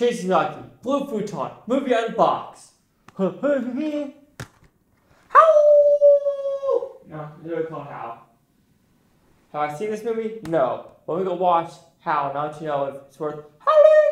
Chase Lehocky, Blue Futon, movie on the box. How? No, literally called Howl. Have I seen this movie? No. But we go watch Howl now you know if it's worth howling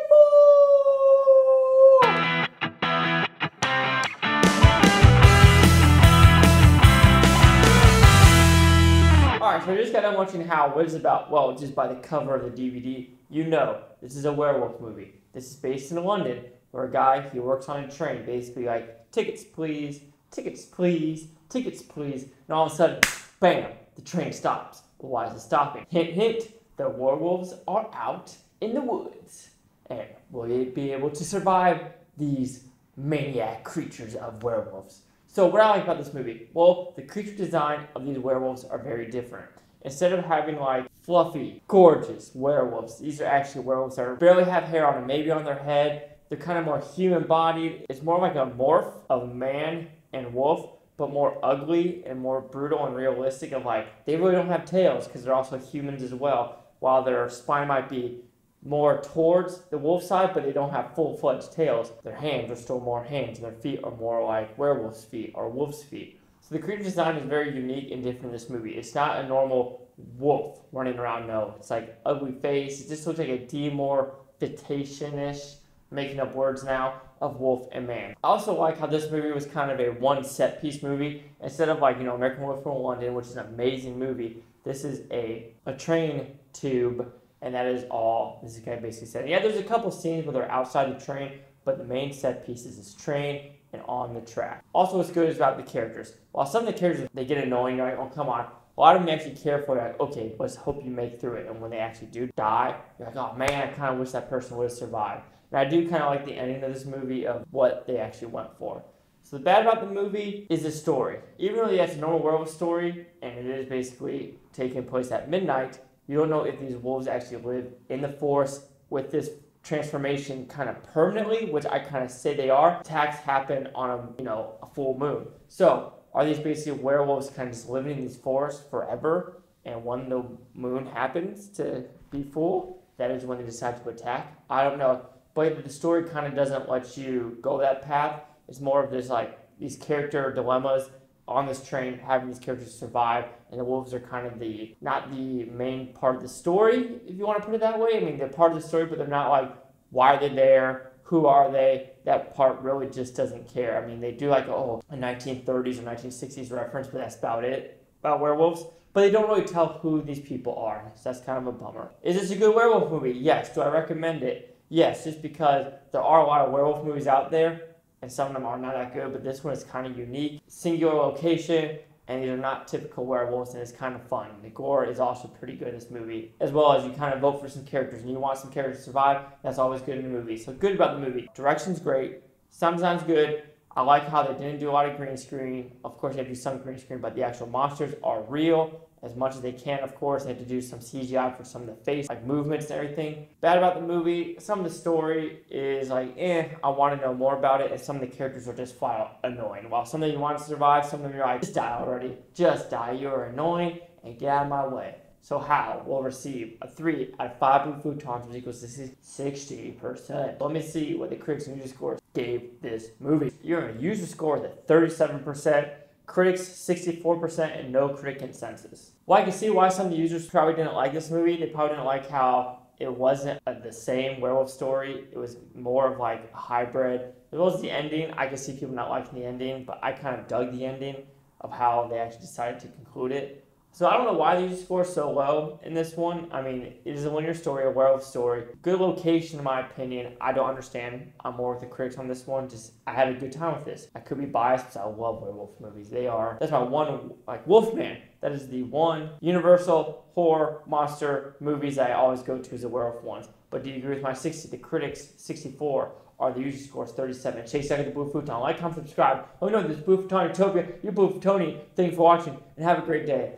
I just got done watching Howl. What is about? Well, just by the cover of the DVD, you know this is a werewolf movie. This is based in London, where a guy he works on a train, basically like tickets please, tickets please, tickets please, and all of a sudden, bam, the train stops. Why is it stopping? Hint, hint, the werewolves are out in the woods. And will they be able to survive these maniac creatures of werewolves? So what I like about this movie, well, the creature design of these werewolves are very different. Instead of having like fluffy, gorgeous werewolves, these are actually werewolves that barely have hair on them, maybe on their head. They're kind of more human bodied. It's more like a morph of man and wolf, but more ugly and more brutal and realistic. Of like, they really don't have tails because they're also humans as well, while their spine might be more towards the wolf side, but they don't have full fledged tails. Their hands are still more hands, and their feet are more like werewolf's feet or wolf's feet. So the creature design is very unique and different in this movie. It's not a normal wolf running around, no. It's like ugly face. It just looks like a demorphitation-ish, making up words now, of wolf and man. I also like how this movie was kind of a one set piece movie. Instead of like, you know, American Wolf from London, which is an amazing movie, this is a, a train tube and that is all this guy basically said. Yeah, there's a couple scenes where they're outside the train, but the main set piece is this train and on the track. Also, what's good is about the characters. While some of the characters they get annoying, you're like, oh come on. A lot of them actually care for you. Like, okay, let's hope you make through it. And when they actually do die, you're like, oh man, I kind of wish that person would have survived. And I do kind of like the ending of this movie of what they actually went for. So the bad about the movie is the story. Even though it's a normal werewolf story, and it is basically taking place at midnight, you don't know if these wolves actually live in the forest with this transformation kind of permanently, which I kind of say they are. Attacks happen on a you know a full moon. So are these basically werewolves kind of just living in these forests forever? And when the moon happens to be full, that is when they decide to attack. I don't know, but the story kind of doesn't let you go that path. It's more of this like these character dilemmas on this train, having these characters survive, and the wolves are kind of the not the main part of the story, if you want to put it that way. I mean, they're part of the story, but they're not like why are they there, who are they. That part really just doesn't care. I mean, they do like oh a 1930s or 1960s reference, but that's about it about werewolves. But they don't really tell who these people are, so that's kind of a bummer. Is this a good werewolf movie? Yes. Do I recommend it? Yes, just because there are a lot of werewolf movies out there and some of them are not that good, but this one is kind of unique. Singular location, and these are not typical werewolves, and it's kind of fun. The gore is also pretty good in this movie, as well as you kind of vote for some characters, and you want some characters to survive. That's always good in a movie. So good about the movie. Direction's great. Sometimes good. I like how they didn't do a lot of green screen. Of course, they do some green screen, but the actual monsters are real as much as they can, of course. They have to do some CGI for some of the face, like movements and everything. Bad about the movie, some of the story is like, eh, I want to know more about it, and some of the characters are just flat out annoying. While some of you want to survive, some of them you're like, just die already. Just die. You're annoying, and get out of my way. So Howl will receive a 3 out of 5 blue futons, which equals to 60%. Let me see what the critics user scores gave this movie. You're going to user score the 37%, critics 64%, and no critic consensus. Well, I can see why some of the users probably didn't like this movie. They probably didn't like how it wasn't a, the same werewolf story. It was more of like a hybrid. As well as the ending, I can see people not liking the ending, but I kind of dug the ending of how they actually decided to conclude it. So I don't know why they score so low in this one. I mean, it is a linear story, a werewolf story. Good location, in my opinion. I don't understand. I'm more with the critics on this one. Just I had a good time with this. I could be biased because I love werewolf movies. They are. That's my one like Wolfman. That is the one Universal horror monster movies I always go to as the werewolf ones. But do you agree with my 60? The critics 64 are the user scores 37. Chase second the Blue Futon. Like, comment, subscribe. Let me know this Blue Futon Utopia. Your Blue Futoni. Thank you for watching and have a great day.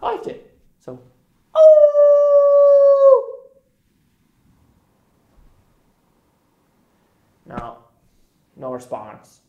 I liked it. So, oh! No, no response.